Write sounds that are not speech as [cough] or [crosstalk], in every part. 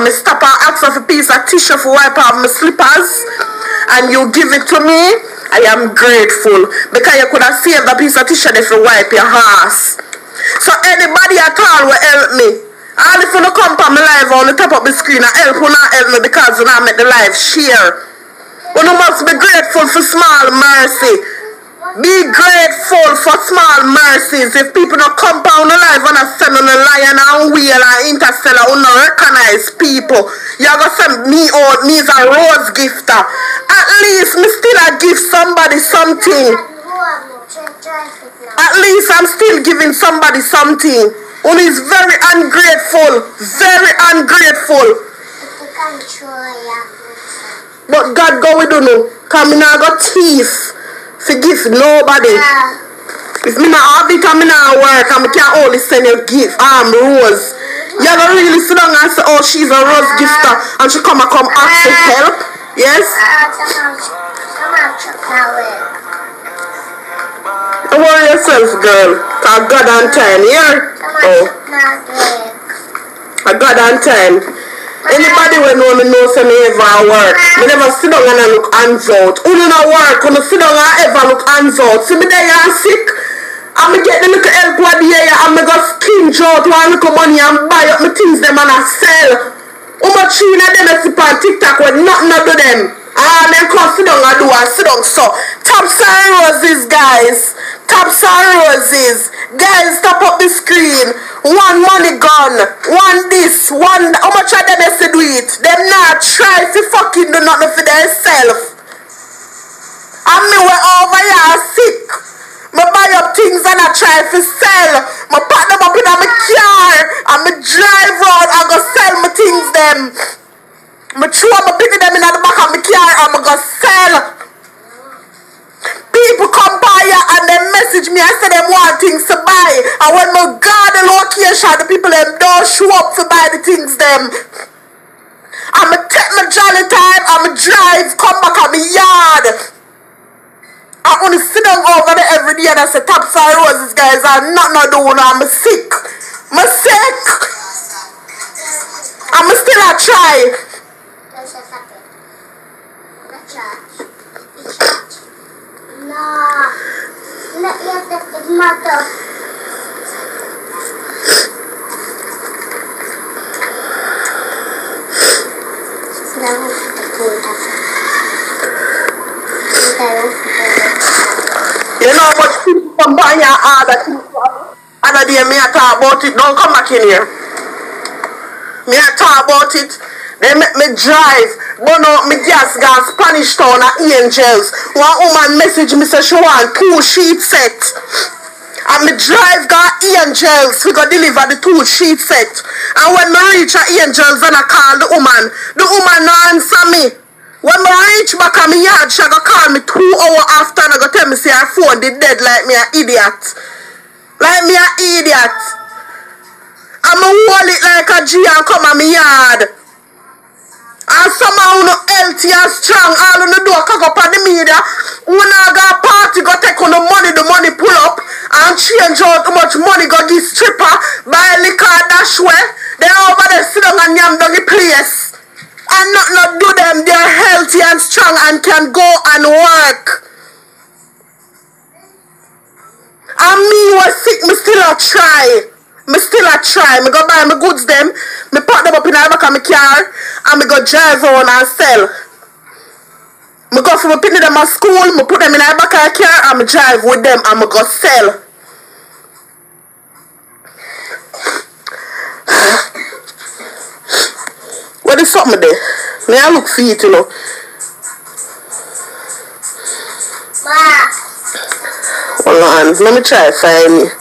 and me stop and ask for a piece of tissue for wipe off my slippers and you give it to me, I am grateful because you could have saved a piece of tissue if you wipe your ass. So anybody at all will help me. All if you come on my live on the top of the screen I help will not help me because you not make the live share. You must be grateful for small mercy. Be grateful for small mercies. If people don't compound the life and send on a lion and wheel and interstellar who not recognize people, you're gonna send me out me as a rose gifter. At least me still I give somebody something. At least I'm still giving somebody something. Only is very ungrateful. Very ungrateful. But God go with you know. Cause me not got teeth. Forgive nobody. If me not have it and me not work and me can't only send you gift, um, rose. You're gonna really sit down and say, oh, she's a rose gifter and she come and come ask for help. Yes? Don't worry yourself, girl. Cause God on time, yeah? Oh, I God on time. Anybody will know me know say me ever work. Me never sit down and look hands out. Who do not work? I sit down and ever look hands out. See me there and sick. Me get the little help what the area and me go skinch out one little money and buy up my things them and I sell. How much you know them I see on TikTok when nothing I do them. Ah, then come sit down and do and sit down so. Tops and roses, guys. Tops and roses. Guys, stop up the screen. One money gun. One this. One. How much of them to do it? Them not try to fucking do nothing for themselves. And me we over here sick. Me buy up things and I try to sell. Me pack them up in my car and me drive round and go sell my things them. Me throw my pick them in the back of my car and me go sell. People come by here and they them want things to buy. And when me go the location, the people them don't show up to buy the things them. I'ma take my jolly time, I'ma drive, come back at my yard. I only sit down over there every day and I say tops and roses guys and nothing I do now I'm sick. I'm sick. I'm still a try. You know much people by here and that other day me I talk about it. Don't come back in here. Me I talk about it. They make me drive. Burn out me gas gas Spanish town at Angels. One woman message me say she want two sheet set. And me drive got Angels. We go deliver the two sheet set. And when me reach at Angels and I call the woman, the woman no answer me. When I reach back at my yard, she go call me two hours after and I go tell me say her phone did dead like me an idiot. Like me an idiot. I'm a hold it like a G and come at my yard. And somehow no healthy and strong, all on the door cock up on the media. Go party, go take on the money, the money pull up and change out how much money go give stripper, buy liquor dash way. They over there sit down and yam down the place and not not do them. They're healthy and strong and can go and work. And me was sick, me still a try. Me still a try. Me go buy my goods them. Me put them up in the back of my car and me go drive on and sell. Me go for pick them at school, me put them in the back of the car and me drive with them and me go sell. What is something there? May I look for it, you know? Hold on, let me try to find it.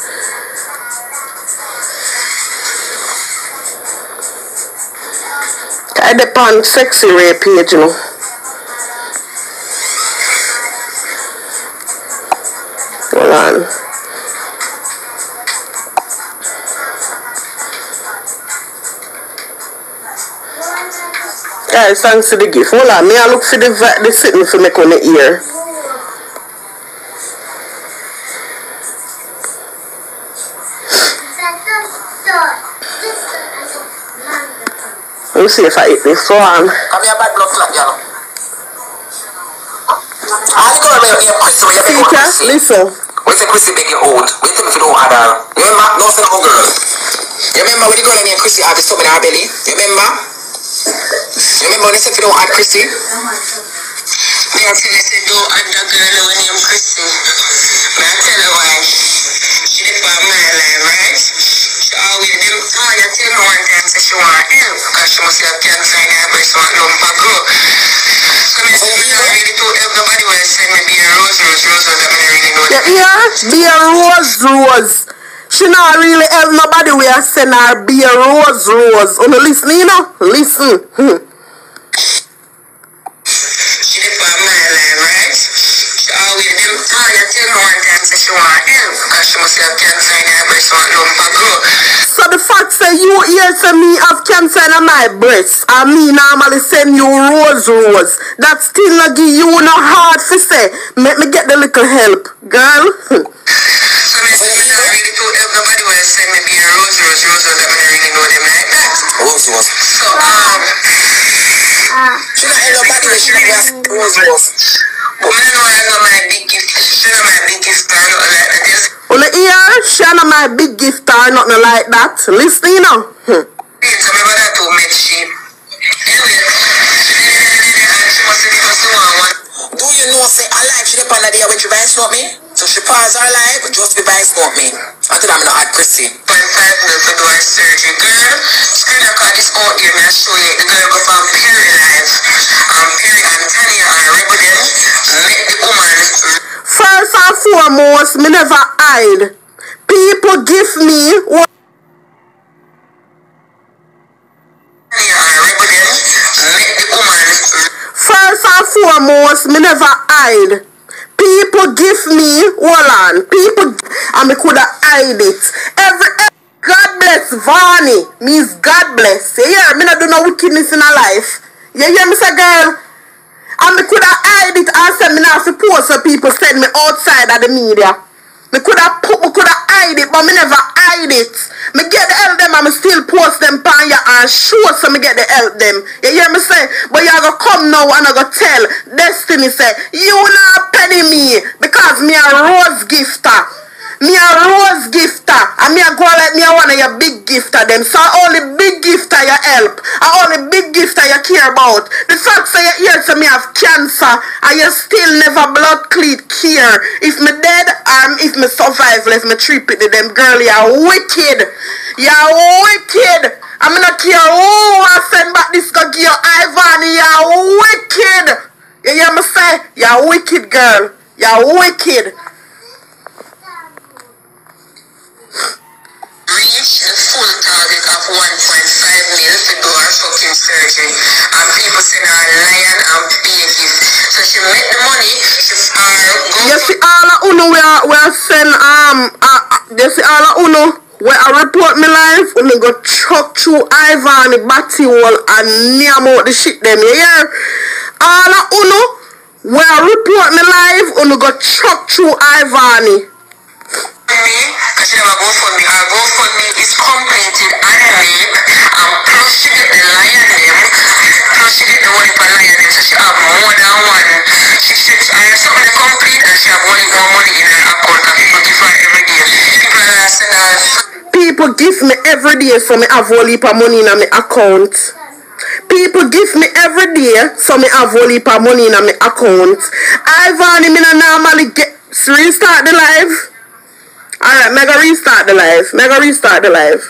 I depend sexy ray page, you know. Guys, thanks to the gift. Hold on, me I look for the the sitting for me on the ear. Let me see if I hit this one. Come here, bad blood clot, girl. All the girl may be a Chrissy you Chrissy. listen. When say Chrissy beg you wait till me you don't have her. You remember? No, girl. You remember when the girl named Chrissy have the stomach in her belly? You remember? You remember when they said if you don't have Chrissy? Me I tell you, say, don't add that girl when name Chrissy. Me I tell her why. She did for my life, right? She always, them, somebody tell me one time, say she want help, because she must have cancer in her breast, want lump of grow. So me say, me not really to help nobody when send me be a rose, rose, rose, rose, that me really know You them. Be a rose rose. She not really help nobody we are send her be a rose rose. Oh, no, listen, you know? Listen. Hmm. [laughs] me one time, say she want help, because she must have cancer in her breast, want lump of grow. So the fact say you hear say me have cancer in my breast and me normally send you rose rose. That still not give you no heart to say. Make me get the little help. Girl. So me say me not really to help nobody when send me be a rose, rose, rose, rose, that me not really know them like that. Rose was. So um, She not help nobody when she not ask Rose was. but me know I know my big gift. She know my big gift or nothing like that. Just Well, hear? She not my big gift or nothing like that. Listen, you know. Hmm. so me brother to met she. Anyway, she must have just the one one. Do you know say her life she depend on the day when she buy smoke me? So she pause her life just to buy smoke me. Until I'm not had Chrissy. Point five mil for doing surgery. Girl, screen record this out here. Me I show you. The girl go from Perry First and foremost, me never hide. People give me what. First and foremost, me never hide. People give me, on, people, and me coulda hide it. Every, every God bless Vani means God bless. Hear? Me not do no wickedness in a life. You me say, girl? And me coulda hide it and say me not support so people send me outside of the media. Me coulda put, me coulda hide it, but me never hide it. Me get the help them and me still post them pan ya and show so me get the help them. You hear me say? But you go come now and I go tell Destiny say, you not penny me because me a rose gifter. Me a rose gifter. And me a go like me a one of your big gifter them. So only big gifter you help. And only big gifter you care about. The fact say you hear say me have cancer and you still never blood cleat care. If me dead or if me survive, let me trip it to them girl, you're wicked. You're wicked. I'm not care who I send back this go give you Ivan. You're wicked. You hear me say? You're wicked girl. You're wicked. The full target of 1.5 mil to do her fucking surgery. And people say her lion and gift. So she make the money, she uh, go You see all of uno we are, we are send um uh, you see all of uno where I report me life when me go chuck through Ivan the batty wall and name out the shit them you hear? All of uno where I report me life when go chuck through Ivan me, because she never go for me. Her GoFundMe is completed and make, and plus she get the lion name, plus she the money for lion name, so she have more than one. She said, I have something complete, and she have money, more money in her account, and people give her every day. People are send her uh, People give me every day so me have whole heap of money in my account. People give me every day so me have whole heap of money in my account. Me no normally get restart the live. Alright, mega restart the live. Mega restart the live.